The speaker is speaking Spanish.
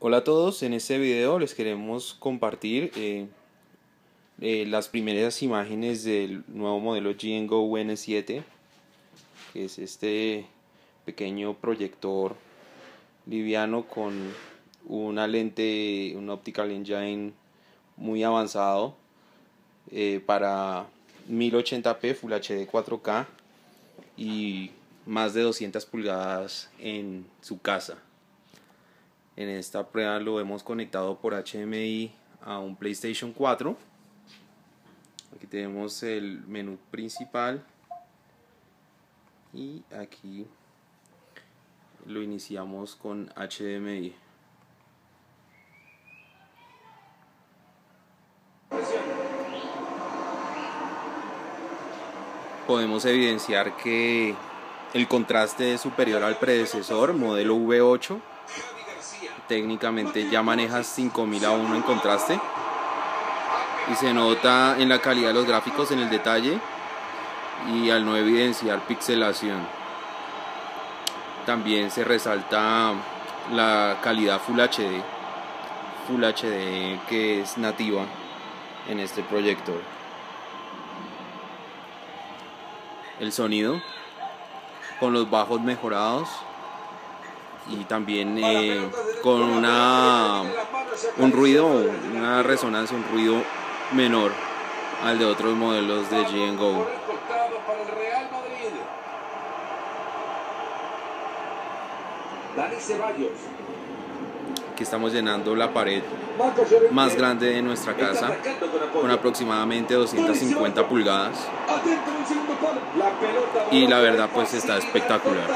Hola a todos, en este video les queremos compartir eh, eh, las primeras imágenes del nuevo modelo GNGO N7 que es este pequeño proyector liviano con una lente, un optical engine muy avanzado eh, para 1080p Full HD 4K y más de 200 pulgadas en su casa. En esta prueba lo hemos conectado por HDMI a un PlayStation 4. Aquí tenemos el menú principal y aquí lo iniciamos con HDMI. Podemos evidenciar que el contraste es superior al predecesor, modelo V8 técnicamente ya manejas 5000 a 1 en contraste. Y se nota en la calidad de los gráficos en el detalle. Y al no evidenciar pixelación. También se resalta la calidad Full HD Full HD que es nativa en este proyector el sonido con los bajos mejorados y también eh, con una, un ruido, una resonancia, un ruido menor al de otros modelos de G&Go. Aquí estamos llenando la pared más grande de nuestra casa con aproximadamente 250 pulgadas y la verdad pues está espectacular.